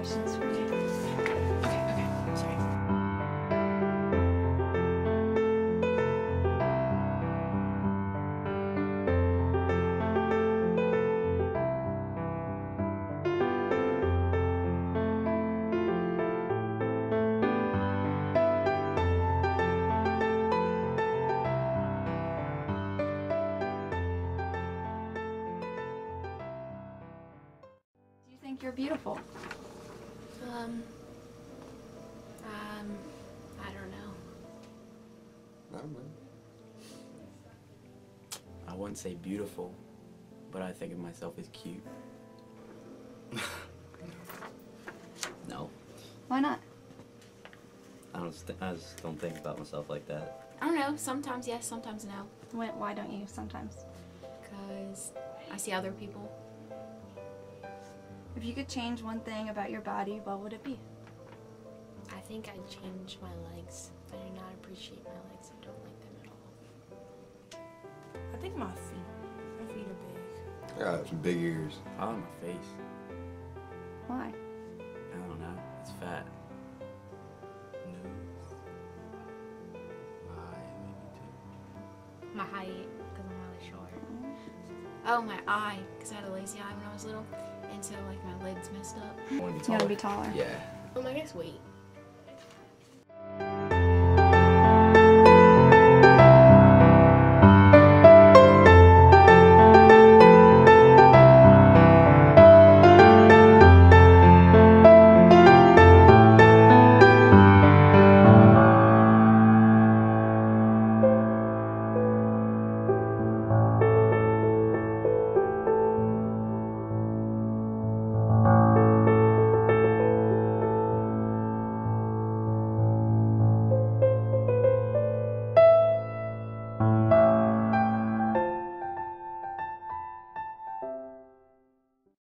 questions for me. You're beautiful? Um, um, I don't know. I don't know. I wouldn't say beautiful, but I think of myself as cute. No, Why not? I don't. St- I just don't think about myself like that. I don't know. Sometimes yes, sometimes no. Why, why don't you sometimes? Because I see other people. If you could change one thing about your body, what would it be? I think I'd change my legs. I do not appreciate my legs. I don't like them at all. I think my feet. My feet are big. I got some big ears. Probably my face. Why? I don't know. It's fat. Nose. Eye, maybe too. My height, because I'm really short. Oh, my eye, because I had a lazy eye when I was little, and so like my lids messed up. I want to be You taller. want to be taller? Yeah. Um, I guess weight.